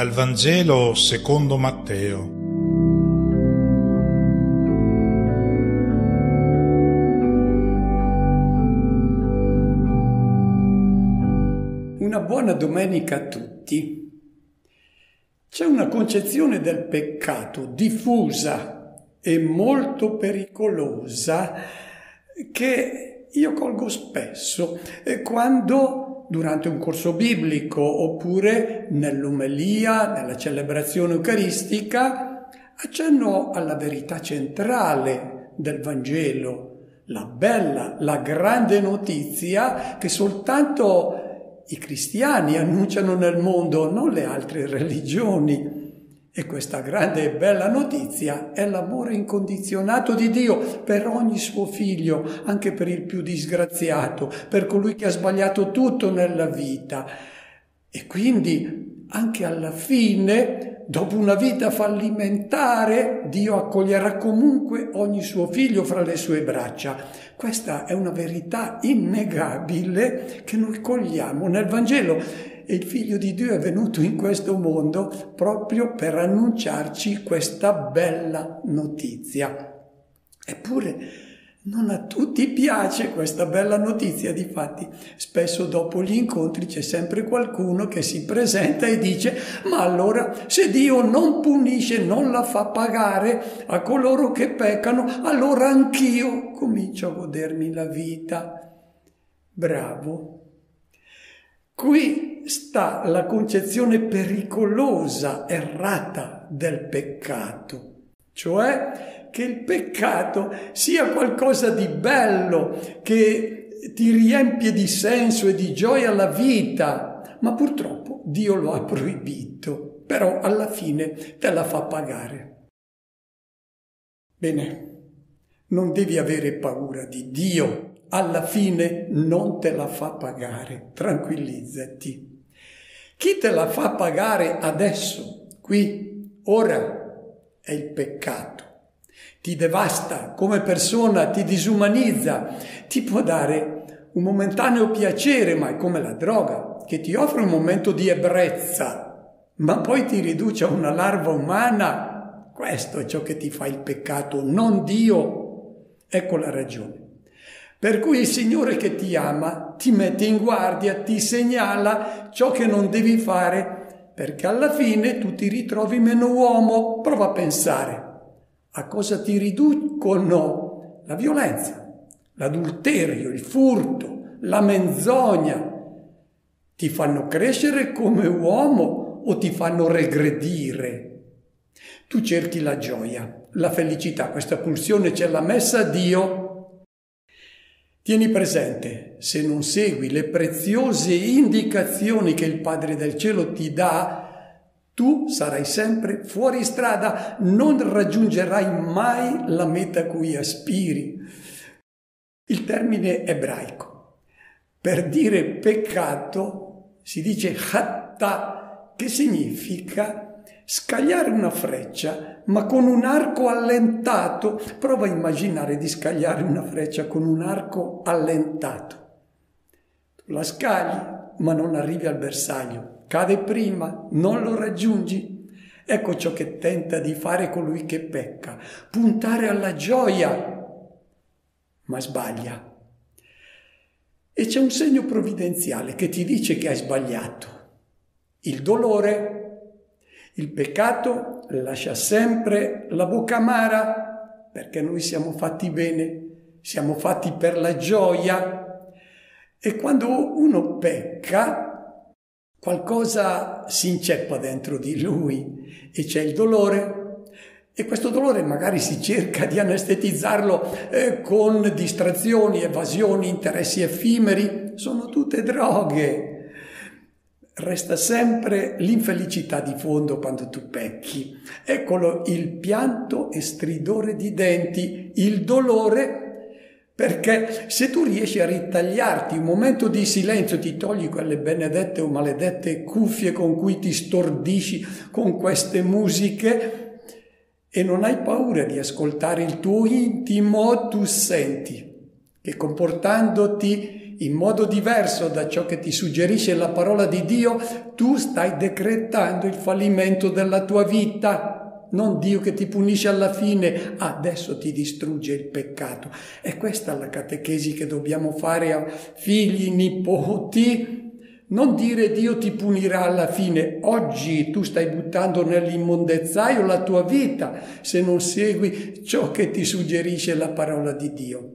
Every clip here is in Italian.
Dal Vangelo secondo Matteo. Una buona domenica a tutti. C'è una concezione del peccato diffusa e molto pericolosa che io colgo spesso quando durante un corso biblico oppure nell'omelia, nella celebrazione eucaristica, accenno alla verità centrale del Vangelo, la bella, la grande notizia che soltanto i cristiani annunciano nel mondo, non le altre religioni. E questa grande e bella notizia è l'amore incondizionato di Dio per ogni suo figlio, anche per il più disgraziato, per colui che ha sbagliato tutto nella vita. E quindi anche alla fine, dopo una vita fallimentare, Dio accoglierà comunque ogni suo figlio fra le sue braccia. Questa è una verità innegabile che noi cogliamo nel Vangelo e il figlio di Dio è venuto in questo mondo proprio per annunciarci questa bella notizia. Eppure non a tutti piace questa bella notizia, difatti spesso dopo gli incontri c'è sempre qualcuno che si presenta e dice ma allora se Dio non punisce, non la fa pagare a coloro che peccano, allora anch'io comincio a godermi la vita. Bravo. Qui sta la concezione pericolosa, errata del peccato, cioè che il peccato sia qualcosa di bello, che ti riempie di senso e di gioia la vita, ma purtroppo Dio lo ha proibito, però alla fine te la fa pagare. Bene, non devi avere paura di Dio, alla fine non te la fa pagare, tranquillizzati. Chi te la fa pagare adesso, qui, ora, è il peccato. Ti devasta come persona, ti disumanizza, ti può dare un momentaneo piacere, ma è come la droga, che ti offre un momento di ebbrezza, ma poi ti riduce a una larva umana. Questo è ciò che ti fa il peccato, non Dio. Ecco la ragione. Per cui il Signore che ti ama ti mette in guardia, ti segnala ciò che non devi fare, perché alla fine tu ti ritrovi meno uomo. Prova a pensare a cosa ti riducono la violenza, l'adulterio, il furto, la menzogna. Ti fanno crescere come uomo o ti fanno regredire? Tu cerchi la gioia, la felicità, questa pulsione ce l'ha messa Dio Tieni presente, se non segui le preziose indicazioni che il Padre del Cielo ti dà, tu sarai sempre fuori strada, non raggiungerai mai la meta a cui aspiri. Il termine ebraico per dire peccato si dice hatta, che significa Scagliare una freccia, ma con un arco allentato, prova a immaginare di scagliare una freccia con un arco allentato. Tu la scagli, ma non arrivi al bersaglio, cade prima, non lo raggiungi. Ecco ciò che tenta di fare colui che pecca, puntare alla gioia, ma sbaglia. E c'è un segno provvidenziale che ti dice che hai sbagliato. Il dolore il peccato lascia sempre la bocca amara perché noi siamo fatti bene, siamo fatti per la gioia. E quando uno pecca qualcosa si inceppa dentro di lui e c'è il dolore. E questo dolore magari si cerca di anestetizzarlo eh, con distrazioni, evasioni, interessi effimeri, sono tutte droghe resta sempre l'infelicità di fondo quando tu pecchi. Eccolo il pianto e stridore di denti, il dolore perché se tu riesci a ritagliarti un momento di silenzio, ti togli quelle benedette o maledette cuffie con cui ti stordisci con queste musiche e non hai paura di ascoltare il tuo intimo, tu senti che comportandoti in modo diverso da ciò che ti suggerisce la parola di Dio, tu stai decretando il fallimento della tua vita non Dio che ti punisce alla fine, adesso ti distrugge il peccato. E questa è la catechesi che dobbiamo fare a figli, nipoti. Non dire Dio ti punirà alla fine, oggi tu stai buttando nell'immondezzaio la tua vita se non segui ciò che ti suggerisce la parola di Dio.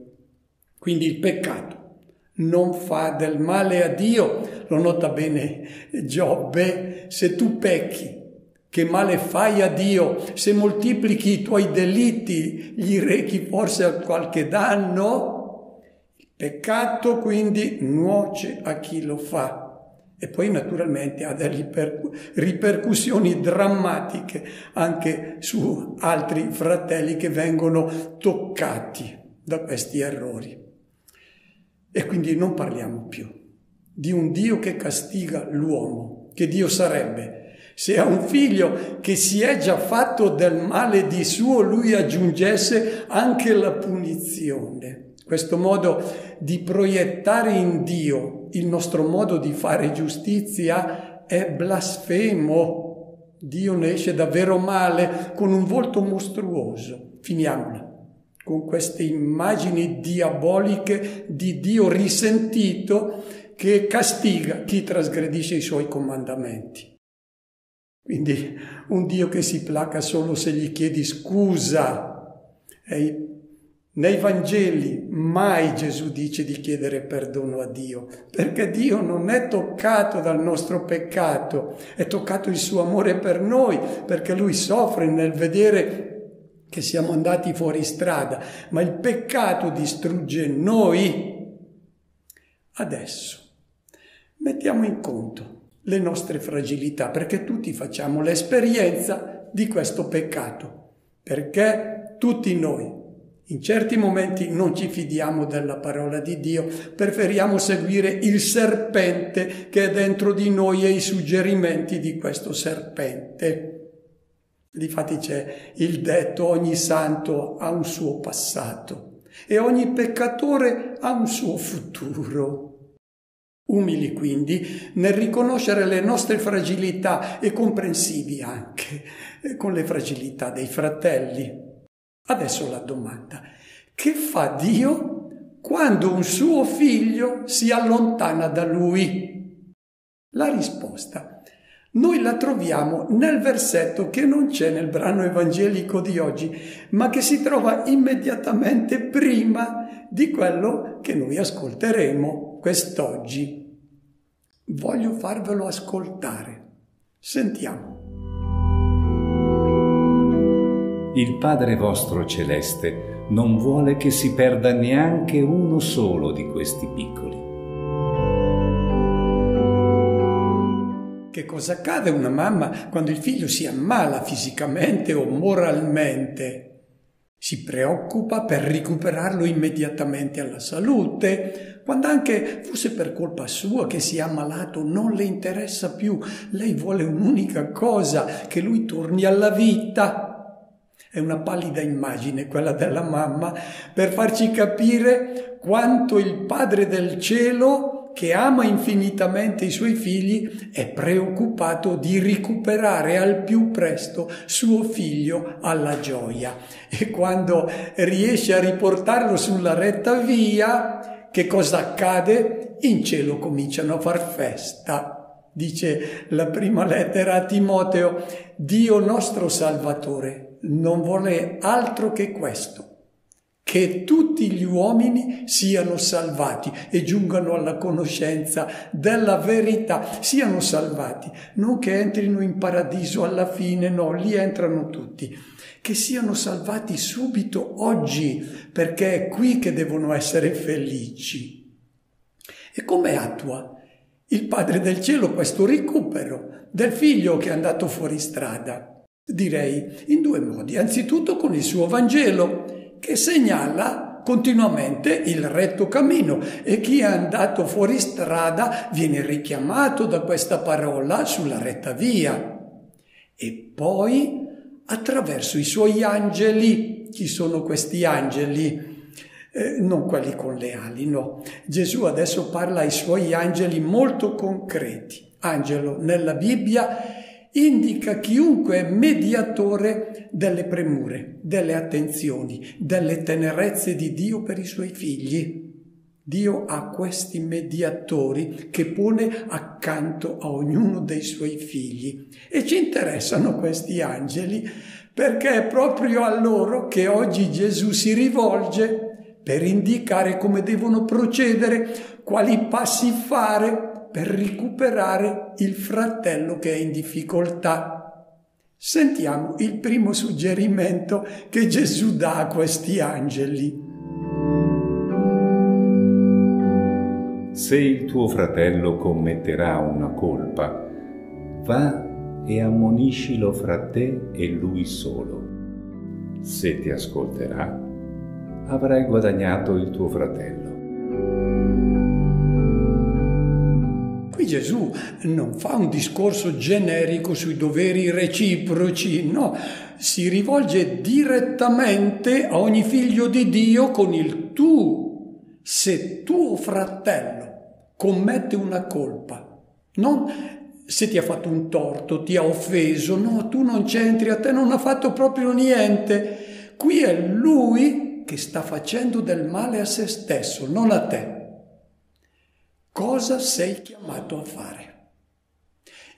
Quindi il peccato non fa del male a Dio, lo nota bene Giobbe, se tu pecchi che male fai a Dio? Se moltiplichi i tuoi delitti, gli rechi forse qualche danno? Il peccato quindi nuoce a chi lo fa. E poi naturalmente ha delle ripercussioni drammatiche anche su altri fratelli che vengono toccati da questi errori. E quindi non parliamo più di un Dio che castiga l'uomo, che Dio sarebbe se a un figlio che si è già fatto del male di suo, lui aggiungesse anche la punizione. Questo modo di proiettare in Dio il nostro modo di fare giustizia è blasfemo. Dio ne esce davvero male con un volto mostruoso. Finiamola con queste immagini diaboliche di Dio risentito che castiga chi trasgredisce i suoi comandamenti. Quindi un Dio che si placa solo se gli chiedi scusa. E nei Vangeli mai Gesù dice di chiedere perdono a Dio, perché Dio non è toccato dal nostro peccato, è toccato il suo amore per noi, perché lui soffre nel vedere che siamo andati fuori strada, ma il peccato distrugge noi. Adesso mettiamo in conto le nostre fragilità, perché tutti facciamo l'esperienza di questo peccato, perché tutti noi in certi momenti non ci fidiamo della parola di Dio, preferiamo seguire il serpente che è dentro di noi e i suggerimenti di questo serpente. Difatti c'è il detto ogni santo ha un suo passato e ogni peccatore ha un suo futuro. Umili quindi nel riconoscere le nostre fragilità e comprensivi anche eh, con le fragilità dei fratelli. Adesso la domanda, che fa Dio quando un suo figlio si allontana da lui? La risposta noi la troviamo nel versetto che non c'è nel brano evangelico di oggi, ma che si trova immediatamente prima di quello che noi ascolteremo quest'oggi. Voglio farvelo ascoltare. Sentiamo. Il Padre vostro celeste non vuole che si perda neanche uno solo di questi piccoli. Cosa accade a una mamma quando il figlio si ammala fisicamente o moralmente? Si preoccupa per recuperarlo immediatamente alla salute, quando anche fosse per colpa sua che si è ammalato, non le interessa più. Lei vuole un'unica cosa, che lui torni alla vita. È una pallida immagine quella della mamma per farci capire quanto il Padre del cielo che ama infinitamente i suoi figli, è preoccupato di recuperare al più presto suo figlio alla gioia. E quando riesce a riportarlo sulla retta via, che cosa accade? In cielo cominciano a far festa. Dice la prima lettera a Timoteo, Dio nostro Salvatore non vuole altro che questo che tutti gli uomini siano salvati e giungano alla conoscenza della verità, siano salvati, non che entrino in paradiso alla fine, no, lì entrano tutti, che siano salvati subito oggi, perché è qui che devono essere felici. E come attua? Il Padre del Cielo questo recupero del figlio che è andato fuori strada? Direi in due modi, anzitutto con il suo Vangelo, che segnala continuamente il retto cammino e chi è andato fuori strada viene richiamato da questa parola sulla retta via. E poi attraverso i suoi angeli, chi sono questi angeli? eh, non quelli con le ali, no. Gesù adesso parla ai suoi angeli molto concreti. Angelo nella Bibbia indica chiunque è mediatore delle premure, delle attenzioni, delle tenerezze di Dio per i suoi figli. Dio ha questi mediatori che pone accanto a ognuno dei suoi figli e ci interessano questi angeli perché è proprio a loro che oggi Gesù si rivolge per indicare come devono procedere, quali passi fare per recuperare il fratello che è in difficoltà. Sentiamo il primo suggerimento che Gesù dà a questi angeli. Se il tuo fratello commetterà una colpa, va e ammoniscilo fra te e lui solo. Se ti ascolterà, avrai guadagnato il tuo fratello. Qui Gesù non fa un discorso generico sui doveri reciproci, no, si rivolge direttamente a ogni figlio di Dio con il tu. Se tuo fratello commette una colpa, non se ti ha fatto un torto, ti ha offeso, no, tu non c'entri, a te non ha fatto proprio niente. Qui è lui che sta facendo del male a se stesso, non a te. Cosa sei chiamato a fare?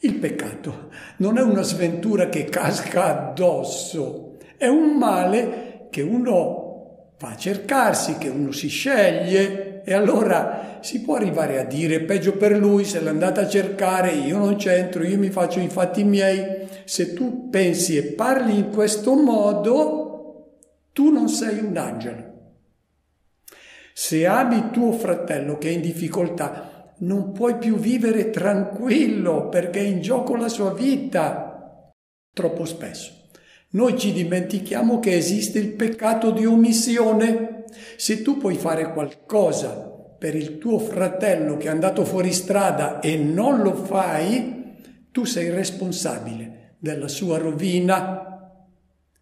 Il peccato non è una sventura che casca addosso, è un male che uno va a cercarsi, che uno si sceglie e allora si può arrivare a dire peggio per lui se l'è andata a cercare, io non c'entro, io mi faccio i fatti miei. Se tu pensi e parli in questo modo, tu non sei un angelo. Se ami tuo fratello che è in difficoltà, non puoi più vivere tranquillo perché è in gioco la sua vita. Troppo spesso. Noi ci dimentichiamo che esiste il peccato di omissione. Se tu puoi fare qualcosa per il tuo fratello che è andato fuori strada e non lo fai, tu sei responsabile della sua rovina.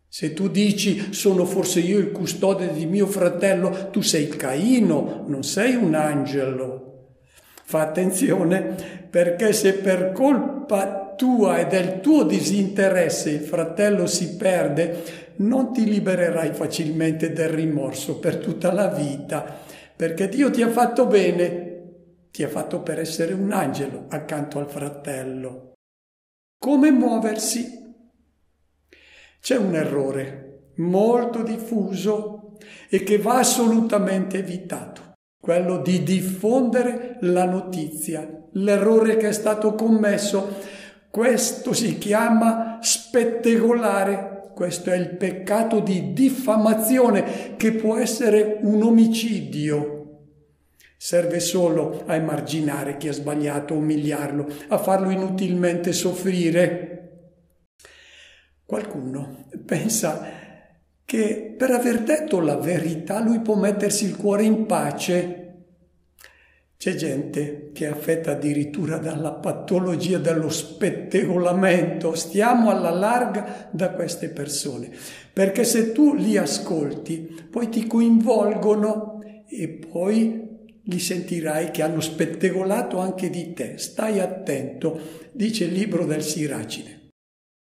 Se tu dici sono forse io il custode di mio fratello, tu sei Caino, non sei un angelo. Fa attenzione perché se per colpa tua e del tuo disinteresse il fratello si perde, non ti libererai facilmente del rimorso per tutta la vita perché Dio ti ha fatto bene, ti ha fatto per essere un angelo accanto al fratello. Come muoversi? C'è un errore molto diffuso e che va assolutamente evitato, quello di diffondere la notizia, l'errore che è stato commesso. Questo si chiama spettegolare questo è il peccato di diffamazione che può essere un omicidio. Serve solo a emarginare chi ha sbagliato, a umiliarlo, a farlo inutilmente soffrire. Qualcuno pensa che per aver detto la verità lui può mettersi il cuore in pace c'è gente che è affetta addirittura dalla patologia dello spettegolamento. Stiamo alla larga da queste persone, perché se tu li ascolti, poi ti coinvolgono e poi li sentirai che hanno spettegolato anche di te. Stai attento, dice il libro del Siracide.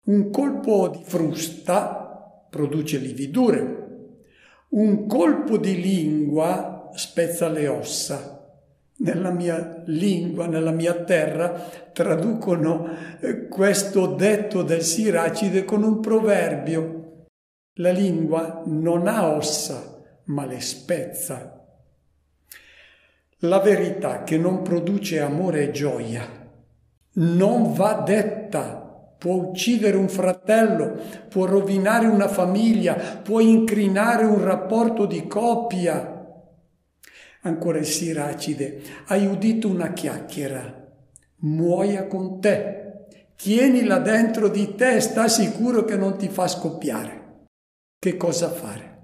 Un colpo di frusta produce lividure, un colpo di lingua spezza le ossa nella mia lingua, nella mia terra, traducono eh, questo detto del Siracide con un proverbio. La lingua non ha ossa, ma le spezza. La verità che non produce amore e gioia non va detta può uccidere un fratello, può rovinare una famiglia, può incrinare un rapporto di coppia. Ancora il Siracide, hai udito una chiacchiera, muoia con te, tienila dentro di te, sta sicuro che non ti fa scoppiare. Che cosa fare?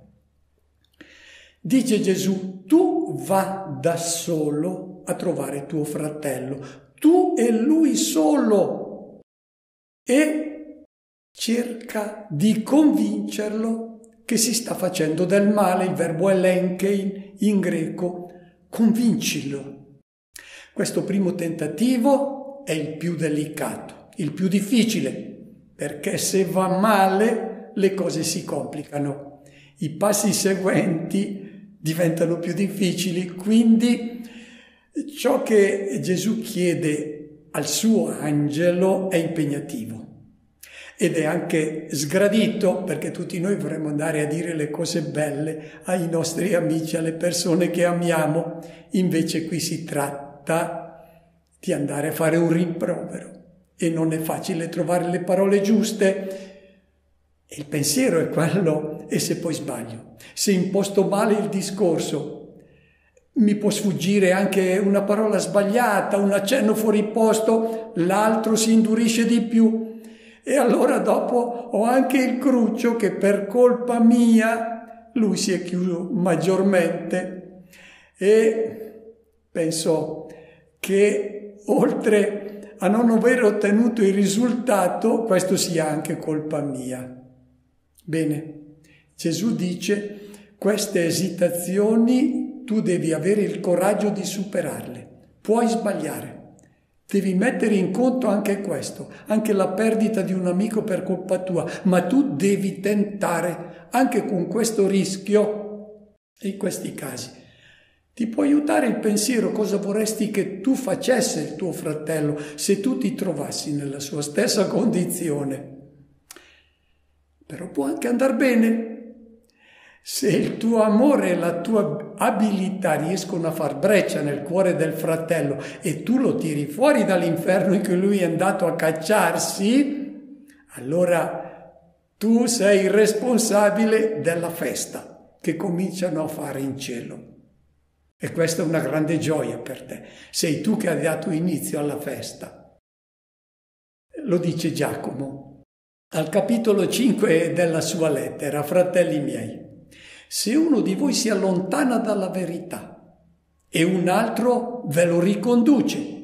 Dice Gesù, tu va da solo a trovare tuo fratello, tu e lui solo, e cerca di convincerlo che si sta facendo del male, il verbo elenche in, greco, convincilo. Questo primo tentativo è il più delicato, il più difficile, perché se va male le cose si complicano. I passi seguenti diventano più difficili, quindi ciò che Gesù chiede al suo angelo è impegnativo ed è anche sgradito perché tutti noi vorremmo andare a dire le cose belle ai nostri amici, alle persone che amiamo, invece qui si tratta di andare a fare un rimprovero e non è facile trovare le parole giuste. Il pensiero è quello e se poi sbaglio, se imposto male il discorso, mi può sfuggire anche una parola sbagliata, un accenno fuori posto, l'altro si indurisce di più e allora dopo ho anche il cruccio che per colpa mia lui si è chiuso maggiormente e penso che oltre a non aver ottenuto il risultato, questo sia anche colpa mia. Bene, Gesù dice, queste esitazioni tu devi avere il coraggio di superarle, puoi sbagliare Devi mettere in conto anche questo, anche la perdita di un amico per colpa tua, ma tu devi tentare anche con questo rischio in questi casi. Ti può aiutare il pensiero cosa vorresti che tu facesse il tuo fratello se tu ti trovassi nella sua stessa condizione. Però può anche andare bene se il tuo amore e la tua abilità riescono a far breccia nel cuore del fratello e tu lo tiri fuori dall'inferno in cui lui è andato a cacciarsi, allora tu sei responsabile della festa che cominciano a fare in cielo. E questa è una grande gioia per te. Sei tu che hai dato inizio alla festa. Lo dice Giacomo al capitolo 5 della sua lettera, fratelli miei. Se uno di voi si allontana dalla verità e un altro ve lo riconduce,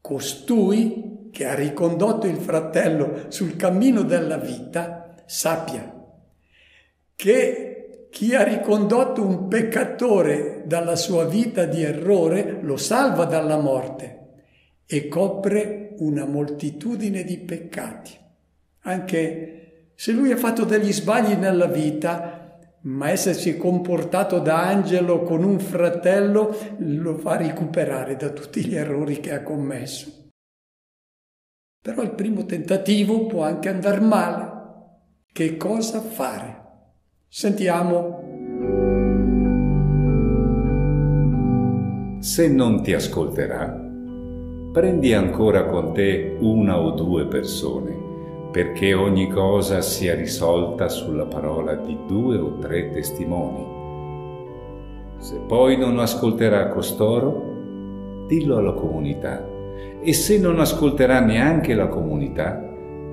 costui che ha ricondotto il fratello sul cammino della vita, sappia che chi ha ricondotto un peccatore dalla sua vita di errore lo salva dalla morte e copre una moltitudine di peccati. Anche se lui ha fatto degli sbagli nella vita, ma essersi comportato da angelo con un fratello lo fa recuperare da tutti gli errori che ha commesso. Però il primo tentativo può anche andare male. Che cosa fare? Sentiamo. Se non ti ascolterà, prendi ancora con te una o due persone perché ogni cosa sia risolta sulla parola di due o tre testimoni. Se poi non ascolterà costoro, dillo alla comunità, e se non ascolterà neanche la comunità,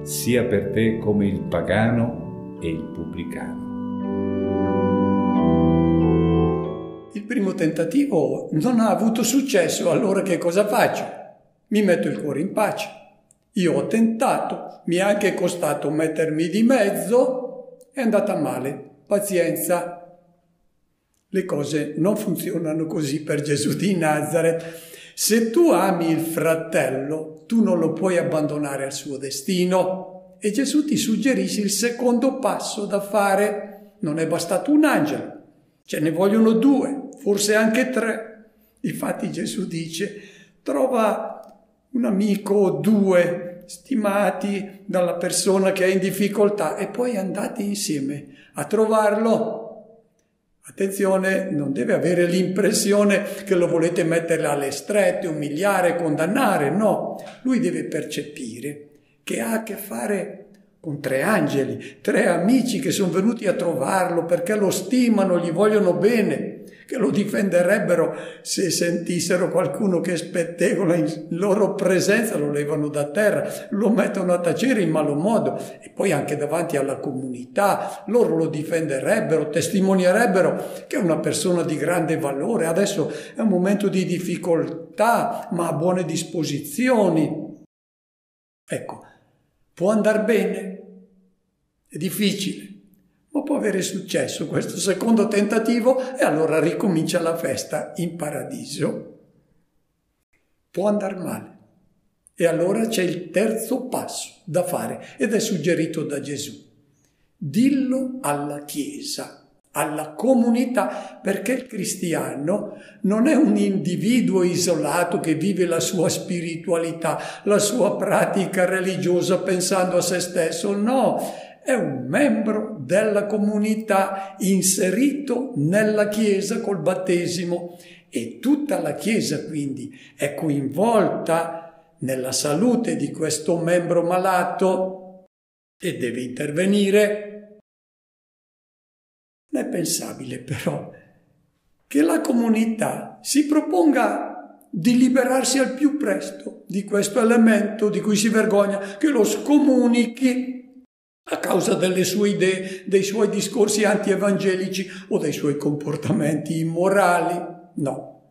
sia per te come il pagano e il pubblicano. Il primo tentativo non ha avuto successo, allora che cosa faccio? Mi metto il cuore in pace. Io ho tentato, mi è anche costato mettermi di mezzo, è andata male. Pazienza. Le cose non funzionano così per Gesù di Nazareth. Se tu ami il fratello, tu non lo puoi abbandonare al suo destino. E Gesù ti suggerisce il secondo passo da fare. Non è bastato un angelo, ce ne vogliono due, forse anche tre. Infatti Gesù dice, trova un amico o due stimati dalla persona che è in difficoltà e poi andate insieme a trovarlo. Attenzione, non deve avere l'impressione che lo volete mettere alle strette, umiliare, condannare, no, lui deve percepire che ha a che fare con tre angeli, tre amici che sono venuti a trovarlo perché lo stimano, gli vogliono bene che lo difenderebbero se sentissero qualcuno che spettegola in loro presenza, lo levano da terra, lo mettono a tacere in malo modo e poi anche davanti alla comunità. Loro lo difenderebbero, testimonierebbero che è una persona di grande valore, adesso è un momento di difficoltà ma ha buone disposizioni. Ecco, può andare bene, è difficile, Ma può avere successo questo secondo tentativo e allora ricomincia la festa in paradiso. Può andare male. E allora c'è il terzo passo da fare ed è suggerito da Gesù. Dillo alla Chiesa alla comunità, perché il cristiano non è un individuo isolato che vive la sua spiritualità, la sua pratica religiosa pensando a se stesso, no, è un membro della comunità inserito nella Chiesa col battesimo. E tutta la Chiesa quindi è coinvolta nella salute di questo membro malato e deve intervenire. È pensabile però che la comunità si proponga di liberarsi al più presto di questo elemento di cui si vergogna, che lo scomunichi a causa delle sue idee, dei suoi discorsi antievangelici o dei suoi comportamenti immorali. No.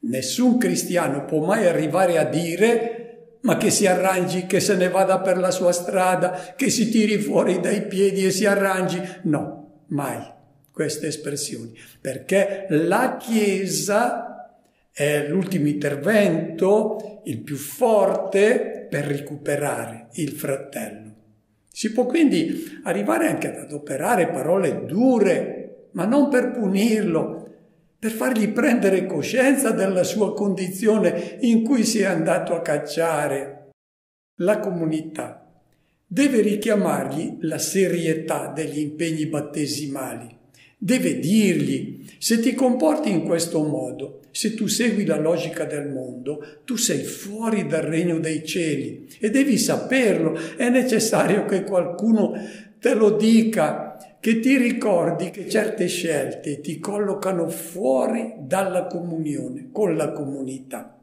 Nessun cristiano può mai arrivare a dire ma che si arrangi, che se ne vada per la sua strada, che si tiri fuori dai piedi e si arrangi. No, mai queste espressioni, perché la Chiesa è l'ultimo intervento, il più forte per recuperare il fratello. Si può quindi arrivare anche ad adoperare parole dure, ma non per punirlo, per fargli prendere coscienza della sua condizione in cui si è andato a cacciare. La comunità deve richiamargli la serietà degli impegni battesimali deve dirgli, se ti comporti in questo modo, se tu segui la logica del mondo, tu sei fuori dal regno dei cieli e devi saperlo. È necessario che qualcuno te lo dica, che ti ricordi che certe scelte ti collocano fuori dalla comunione con la comunità.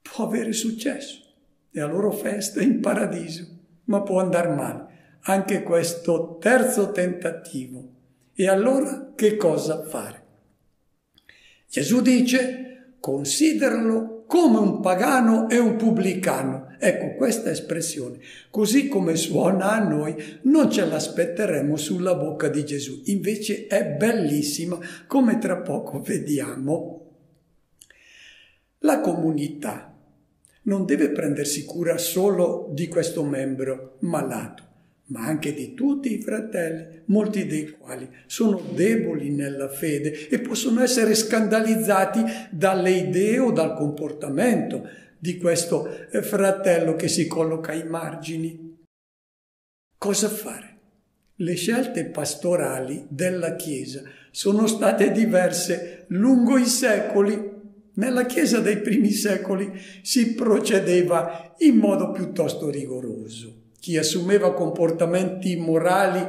Può avere successo, è la loro festa in paradiso, ma può andare male anche questo terzo tentativo. E allora che cosa fare? Gesù dice, consideralo come un pagano e un pubblicano. Ecco questa espressione, così come suona a noi, non ce l'aspetteremo sulla bocca di Gesù. Invece è bellissima, come tra poco vediamo. La comunità non deve prendersi cura solo di questo membro malato ma anche di tutti i fratelli, molti dei quali sono deboli nella fede e possono essere scandalizzati dalle idee o dal comportamento di questo eh, fratello che si colloca ai margini. Cosa fare? Le scelte pastorali della Chiesa sono state diverse lungo i secoli. Nella Chiesa dei primi secoli si procedeva in modo piuttosto rigoroso chi assumeva comportamenti morali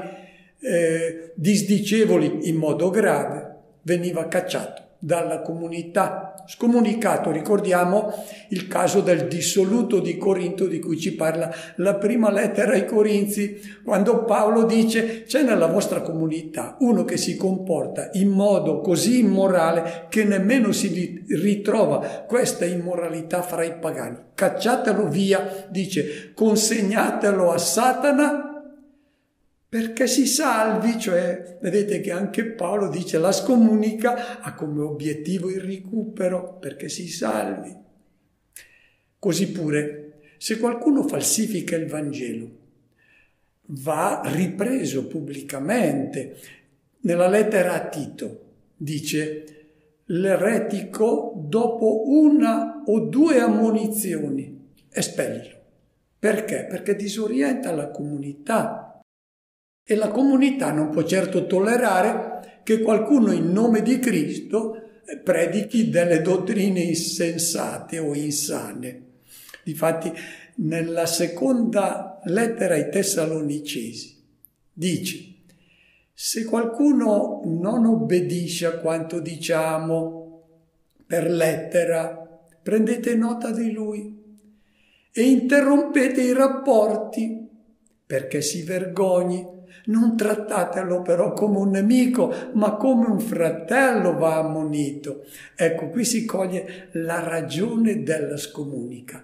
eh, disdicevoli in modo grave veniva cacciato dalla comunità, scomunicato. Ricordiamo il caso del dissoluto di Corinto di cui ci parla la prima lettera ai Corinzi, quando Paolo dice c'è nella vostra comunità uno che si comporta in modo così immorale che nemmeno si ritrova questa immoralità fra i pagani. Cacciatelo via, dice, consegnatelo a Satana perché si salvi, cioè vedete che anche Paolo dice la scomunica ha come obiettivo il recupero perché si salvi. Così pure, se qualcuno falsifica il Vangelo, va ripreso pubblicamente. Nella lettera a Tito dice l'eretico dopo una o due ammonizioni, espellilo. Perché? Perché disorienta la comunità e la comunità non può certo tollerare che qualcuno in nome di Cristo predichi delle dottrine insensate o insane. Difatti, nella seconda lettera ai Tessalonicesi dice, se qualcuno non obbedisce a quanto diciamo per lettera, prendete nota di lui e interrompete i rapporti perché si vergogni non trattatelo però come un nemico, ma come un fratello va ammonito. Ecco, qui si coglie la ragione della scomunica.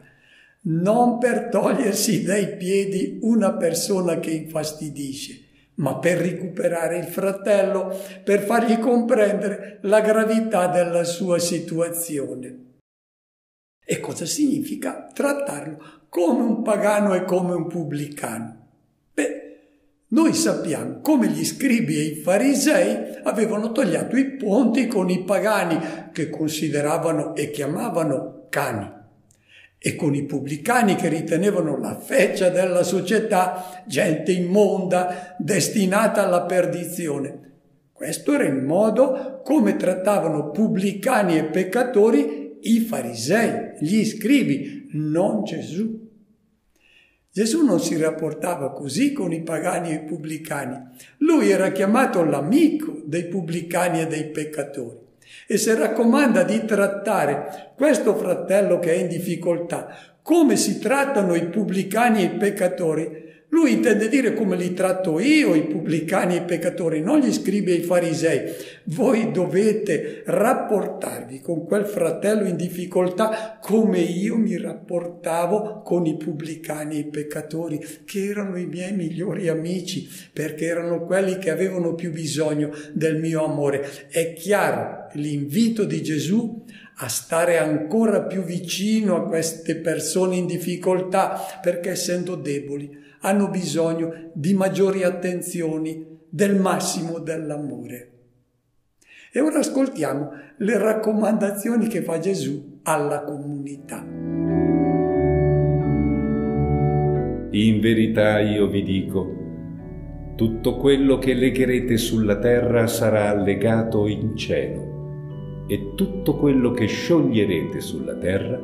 Non per togliersi dai piedi una persona che infastidisce, ma per recuperare il fratello, per fargli comprendere la gravità della sua situazione. E cosa significa trattarlo come un pagano e come un pubblicano? Beh, noi sappiamo come gli scribi e i farisei avevano tagliato i ponti con i pagani che consideravano e chiamavano cani e con i pubblicani che ritenevano la feccia della società gente immonda, destinata alla perdizione. Questo era il modo come trattavano pubblicani e peccatori i farisei, gli scribi, non Gesù. Gesù non si rapportava così con i pagani e i pubblicani. Lui era chiamato l'amico dei pubblicani e dei peccatori. E si raccomanda di trattare questo fratello che è in difficoltà. Come si trattano i pubblicani e i peccatori lui intende dire come li tratto io, i pubblicani e i peccatori, non gli scribi e i farisei. Voi dovete rapportarvi con quel fratello in difficoltà come io mi rapportavo con i pubblicani e i peccatori, che erano i miei migliori amici, perché erano quelli che avevano più bisogno del mio amore. È chiaro l'invito di Gesù a stare ancora più vicino a queste persone in difficoltà, perché essendo deboli, hanno bisogno di maggiori attenzioni, del massimo dell'amore. E ora ascoltiamo le raccomandazioni che fa Gesù alla comunità. In verità io vi dico, tutto quello che legherete sulla terra sarà legato in cielo e tutto quello che scioglierete sulla terra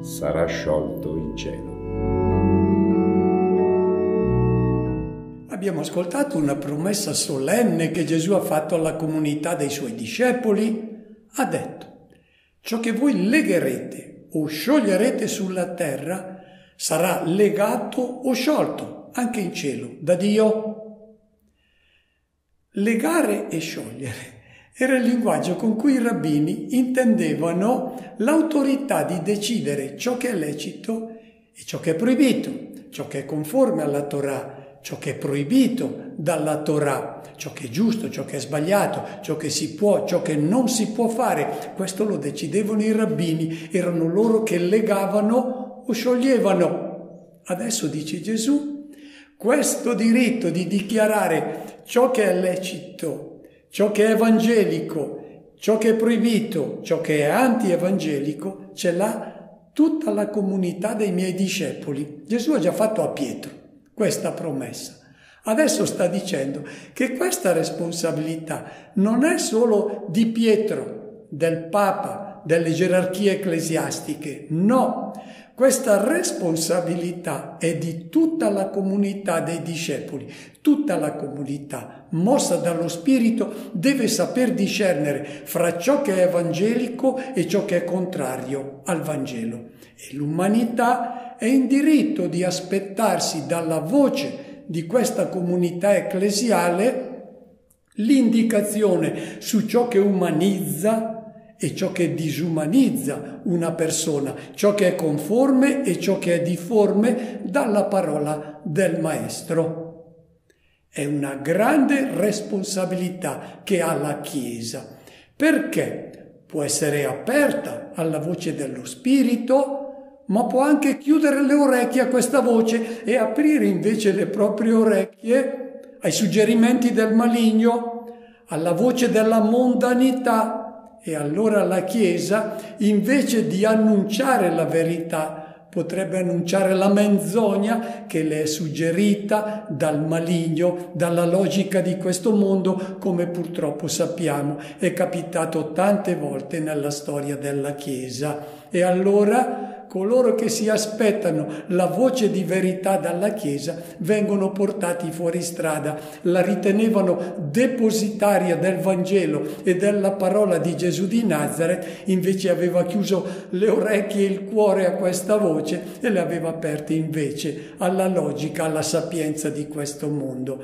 sarà sciolto in cielo. abbiamo ascoltato una promessa solenne che Gesù ha fatto alla comunità dei suoi discepoli. Ha detto, ciò che voi legherete o scioglierete sulla terra sarà legato o sciolto anche in cielo da Dio. Legare e sciogliere era il linguaggio con cui i rabbini intendevano l'autorità di decidere ciò che è lecito e ciò che è proibito, ciò che è conforme alla Torah ciò che è proibito dalla Torah, ciò che è giusto, ciò che è sbagliato, ciò che si può, ciò che non si può fare. Questo lo decidevano i rabbini, erano loro che legavano o scioglievano. Adesso dice Gesù, questo diritto di dichiarare ciò che è lecito, ciò che è evangelico, ciò che è proibito, ciò che è anti-evangelico, ce l'ha tutta la comunità dei miei discepoli. Gesù ha già fatto a Pietro questa promessa. Adesso sta dicendo che questa responsabilità non è solo di Pietro, del Papa, delle gerarchie ecclesiastiche, no, questa responsabilità è di tutta la comunità dei discepoli. Tutta la comunità, mossa dallo Spirito, deve saper discernere fra ciò che è evangelico e ciò che è contrario al Vangelo. E l'umanità è in diritto di aspettarsi dalla voce di questa comunità ecclesiale l'indicazione su ciò che umanizza e ciò che disumanizza una persona, ciò che è conforme e ciò che è difforme dalla parola del Maestro. È una grande responsabilità che ha la Chiesa, perché può essere aperta alla voce dello Spirito, ma può anche chiudere le orecchie a questa voce e aprire invece le proprie orecchie ai suggerimenti del maligno, alla voce della mondanità. E allora la Chiesa, invece di annunciare la verità, potrebbe annunciare la menzogna che le è suggerita dal maligno, dalla logica di questo mondo, come purtroppo sappiamo è capitato tante volte nella storia della Chiesa. E allora coloro che si aspettano la voce di verità dalla Chiesa vengono portati fuori strada, la ritenevano depositaria del Vangelo e della parola di Gesù di Nazareth, invece aveva chiuso le orecchie e il cuore a questa voce e le aveva aperte invece alla logica, alla sapienza di questo mondo.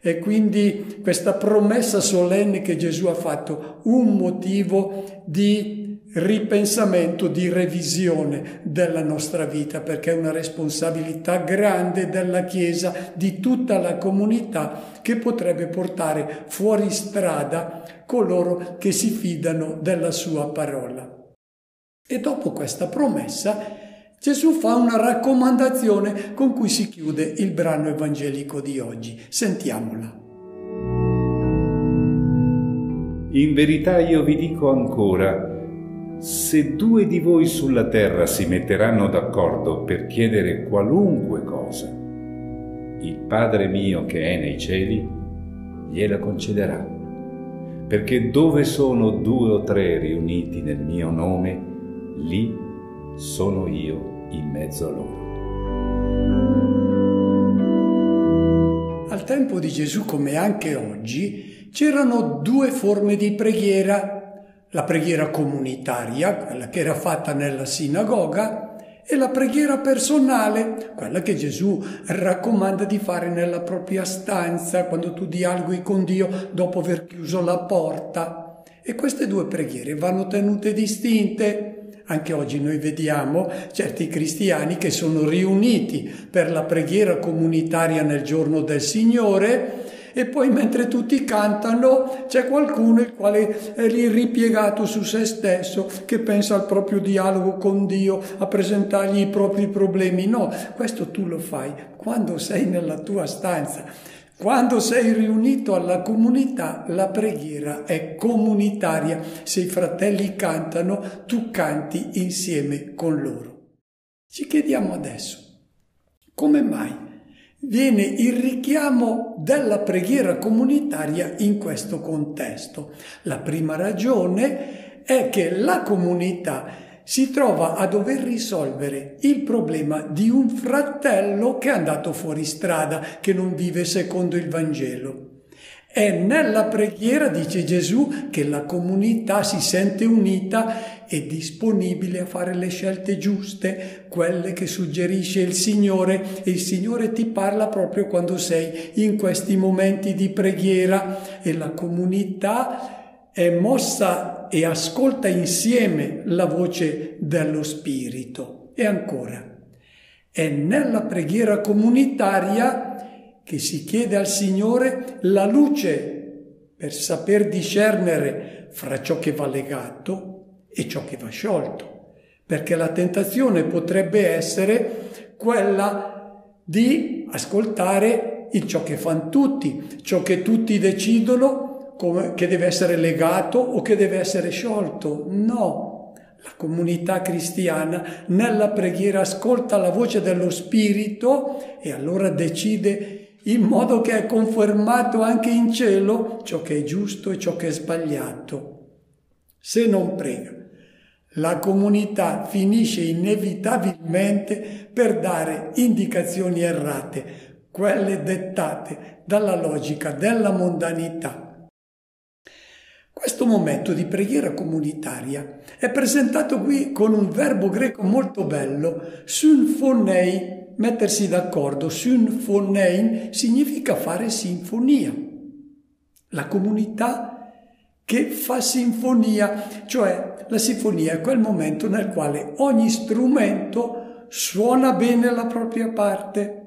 E quindi questa promessa solenne che Gesù ha fatto, un motivo di ripensamento, di revisione della nostra vita, perché è una responsabilità grande della Chiesa, di tutta la comunità, che potrebbe portare fuori strada coloro che si fidano della sua parola. E dopo questa promessa, Gesù fa una raccomandazione con cui si chiude il brano evangelico di oggi. Sentiamola. In verità io vi dico ancora, se due di voi sulla terra si metteranno d'accordo per chiedere qualunque cosa, il Padre mio che è nei cieli gliela concederà. Perché dove sono due o tre riuniti nel mio nome, lì sono io in mezzo a loro. Al tempo di Gesù, come anche oggi, c'erano due forme di preghiera la preghiera comunitaria, quella che era fatta nella sinagoga, e la preghiera personale, quella che Gesù raccomanda di fare nella propria stanza, quando tu dialoghi con Dio dopo aver chiuso la porta. E queste due preghiere vanno tenute distinte. Anche oggi noi vediamo certi cristiani che sono riuniti per la preghiera comunitaria nel giorno del Signore, e poi mentre tutti cantano c'è qualcuno il quale è lì ripiegato su se stesso, che pensa al proprio dialogo con Dio, a presentargli i propri problemi. No, questo tu lo fai quando sei nella tua stanza. Quando sei riunito alla comunità, la preghiera è comunitaria. Se i fratelli cantano, tu canti insieme con loro. Ci chiediamo adesso, come mai viene il richiamo della preghiera comunitaria in questo contesto. La prima ragione è che la comunità si trova a dover risolvere il problema di un fratello che è andato fuori strada, che non vive secondo il Vangelo. È nella preghiera, dice Gesù, che la comunità si sente unita e disponibile a fare le scelte giuste, quelle che suggerisce il Signore e il Signore ti parla proprio quando sei in questi momenti di preghiera e la comunità è mossa e ascolta insieme la voce dello Spirito. E ancora, è nella preghiera comunitaria che si chiede al Signore la luce per saper discernere fra ciò che va legato e ciò che va sciolto, perché la tentazione potrebbe essere quella di ascoltare il ciò che fanno tutti, ciò che tutti decidono come, che deve essere legato o che deve essere sciolto. No, la comunità cristiana nella preghiera ascolta la voce dello Spirito e allora decide in modo che è confermato anche in cielo ciò che è giusto e ciò che è sbagliato. Se non prega, la comunità finisce inevitabilmente per dare indicazioni errate, quelle dettate dalla logica della mondanità. Questo momento di preghiera comunitaria è presentato qui con un verbo greco molto bello, synphonei, mettersi d'accordo. Synphonein significa fare sinfonia. La comunità che fa sinfonia, cioè la sinfonia è quel momento nel quale ogni strumento suona bene la propria parte.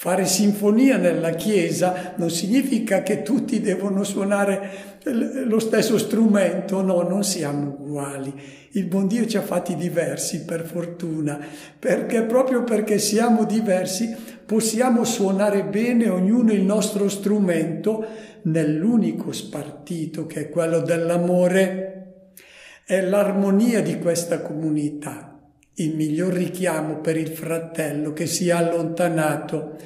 Fare sinfonia nella Chiesa non significa che tutti devono suonare lo stesso strumento, no, non siamo uguali. Il buon Dio ci ha fatti diversi per fortuna, perché proprio perché siamo diversi possiamo suonare bene ognuno il nostro strumento nell'unico spartito che è quello dell'amore. È l'armonia di questa comunità il miglior richiamo per il fratello che si è allontanato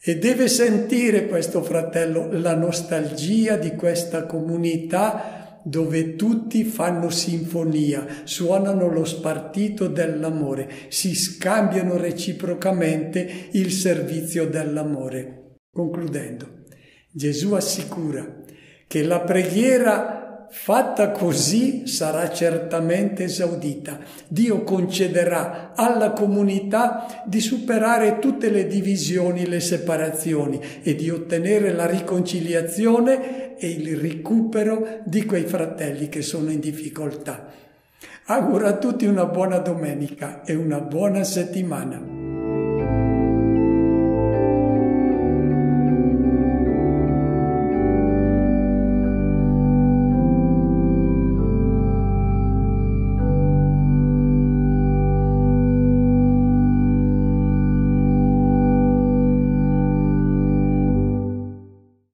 e deve sentire questo fratello la nostalgia di questa comunità dove tutti fanno sinfonia, suonano lo spartito dell'amore, si scambiano reciprocamente il servizio dell'amore. Concludendo, Gesù assicura che la preghiera fatta così sarà certamente esaudita. Dio concederà alla comunità di superare tutte le divisioni, le separazioni e di ottenere la riconciliazione e il recupero di quei fratelli che sono in difficoltà. Auguro a tutti una buona domenica e una buona settimana.